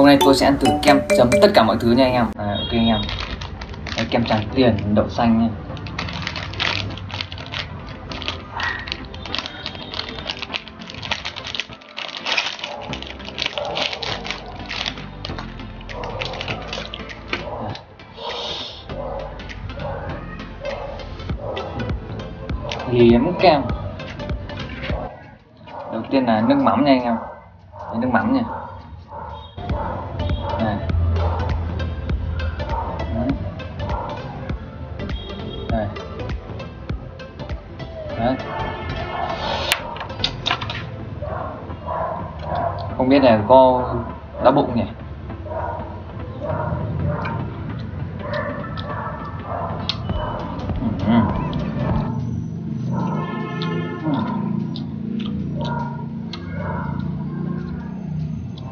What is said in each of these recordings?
hôm nay tôi sẽ ăn thử kem chấm tất cả mọi thứ nha anh em. À, ok anh em. Đấy, kem tràng tiền đậu xanh nha liếm kem. Đầu tiên là nước mắm nha anh em. Nước mắm nha. Biết là có đau bụng nhỉ? Ừ, ừ.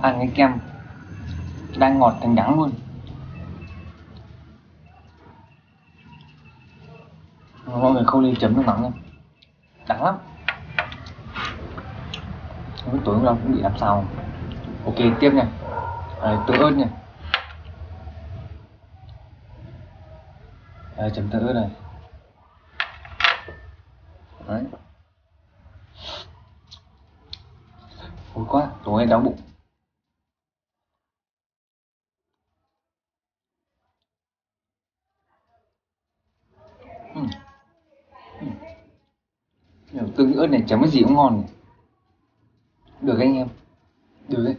Ăn cái kem đang ngọt thành đắng luôn. Mọi người không nên chấm nước mắm nha. Đắng lắm. Không biết tối hôm nào cũng bị làm sao ok tiếp nha. À, tương ớt nha. À, chấm tương ớt này. Đấy. Ôi quá, tối nay đau bụng. Ừ. Ừ. Tương ớt này chấm cái gì cũng ngon này. Được anh em. Được đấy.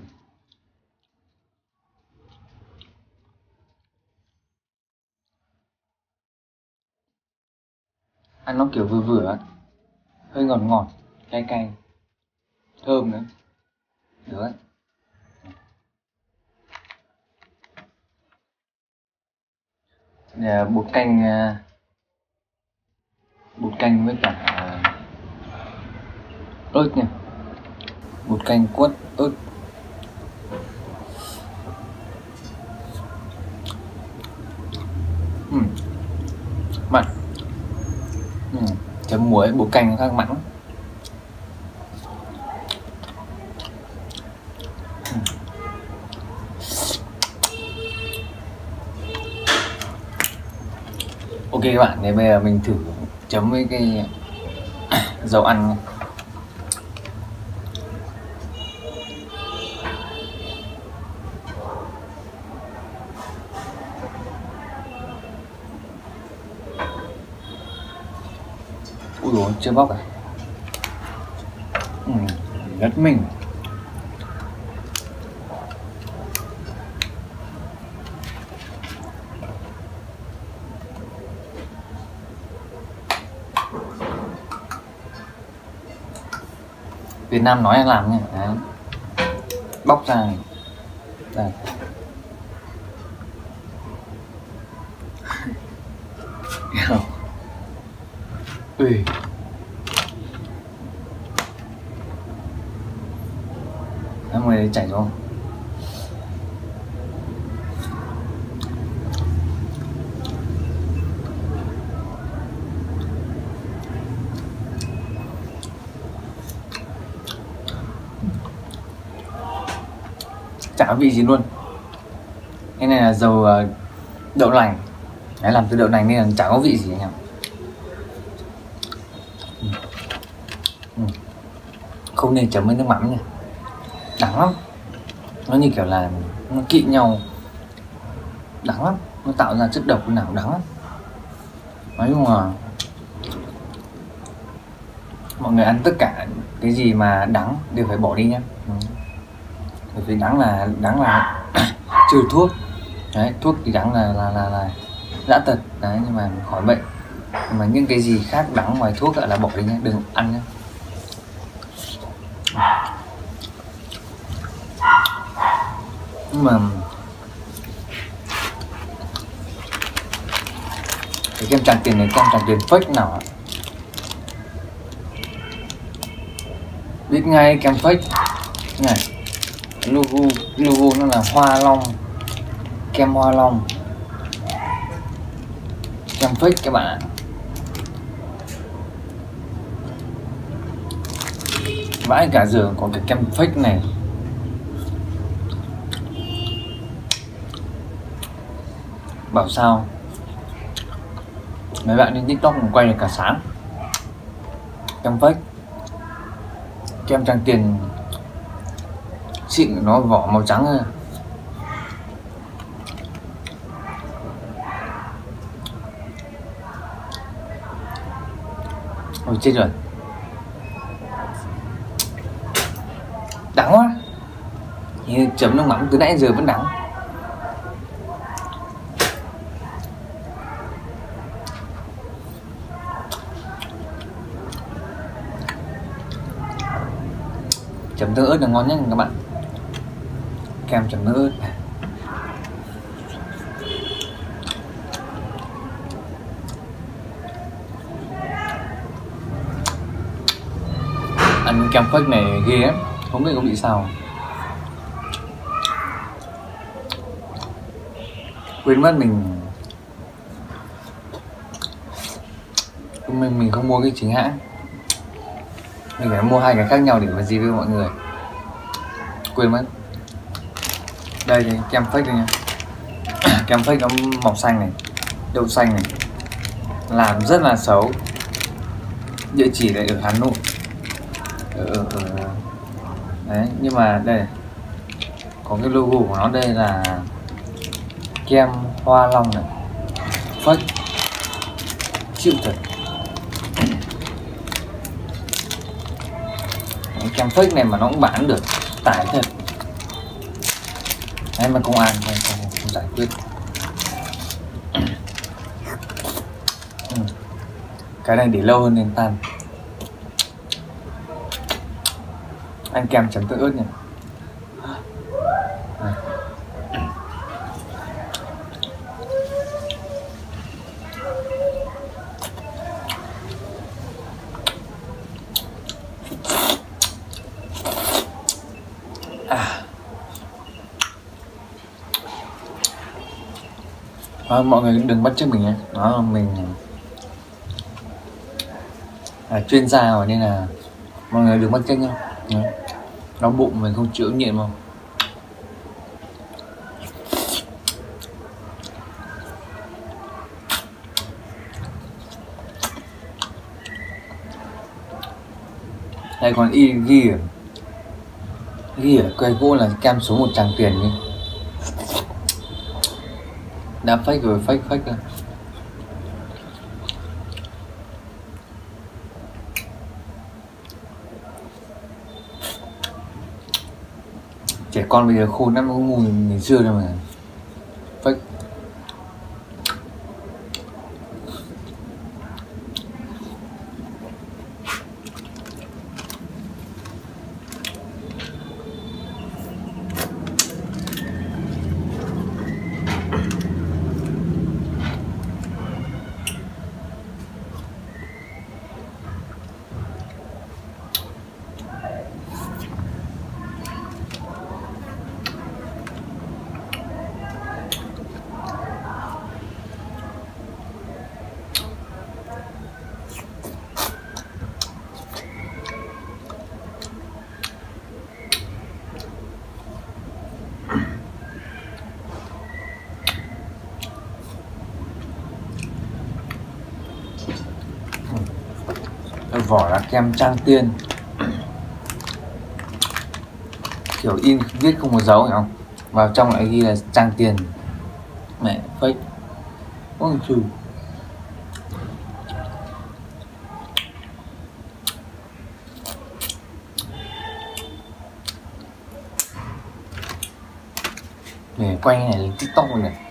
Ăn nó kiểu vừa vừa Hơi ngọt ngọt, Cay cay. Thơm nữa. Được đấy. Dạ, bột canh à, bột canh với cả à, ớt nha. Bột canh quất ớt. Uhm. mặn. Ừ. chấm muối bột canh khá mặn. Ok các bạn, thì bây giờ mình thử chấm với cái dầu ăn. Chưa bóc à ừ, rất mình Việt Nam nói làm nha Đấy. bóc ra này. đây Ui. Này chảy rồi chả vị gì luôn. Cái này là dầu ờ, đậu nành. Đấy, làm từ đậu nành nên là chả có vị gì anh em. Ừ. Ừ. Không nên chấm với nước mắm nha đắng lắm. Nó như kiểu là nó kỵ nhau. Đắng lắm. Nó tạo ra chất độc nào đắng lắm. Nói chung là mọi người ăn tất cả cái gì mà đắng đều phải bỏ đi nhé ừ. bởi vì đắng là đắng là trừ thuốc. Đấy thuốc thì đắng là là là, là dã tật. Đấy nhưng mà khỏi bệnh. Nhưng mà những cái gì khác đắng ngoài thuốc là bỏ đi nhé đừng ăn nhé nhưng mà cái kem tràng tiền này kem tràng tiền fake nào ạ? Biết ngay kem fake. Này, logo logo nó là hoa long. Kem hoa long. Kem fake các bạn ạ. Vãi cả giường còn cái kem fake này. Bảo sao? Mấy bạn trên tiktok còn quay được cả sáng. Kem fake. Kem trang tiền xịn nó vỏ màu trắng thôi. Ôi, chết rồi. Đắng quá. Như chấm nước mắm từ nãy giờ vẫn đắng. Chấm tương ớt là ngon nhất các bạn. Kem chấm tương ớt ăn kem phách này ghê lắm không biết có bị sao quên mất mình mình. Mình không mua cái chính hãng mình phải mua hai cái khác nhau để mà review mọi người. Quên mất. Đây thì kem fake đây nha. Kem fake nó màu xanh này đậu xanh này. Làm rất là xấu. Địa chỉ lại ở Hà Nội. Ở, ở, ở đấy nhưng mà đây có cái logo của nó đây là kem hoa long này. Fake. Chịu thật. Kem fake này mà nó cũng bán được tải thật. Đấy mà công an không, không, không giải quyết. Ừ. cái này để lâu hơn nên tan. Ăn kem chấm tương ớt nhỉ? À, mọi người đừng bắt chước mình nhé. Đó là mình là chuyên gia rồi nên là mọi người đừng bắt chước nhau đau bụng mình không chịu nhịn không đây còn y ghi ghi ở cây gỗ là kem số một tràng tiền đi đã fake rồi fake fake rồi. Trẻ con bây giờ khôn lắm, cũng ngu ngày xưa đâu mà fake vỏ là kem trang tiên. Kiểu in viết không có dấu, hiểu không? Vào trong lại ghi là trang tiền. Mẹ, fake. Ôi trừ để quay này lên tiktok này.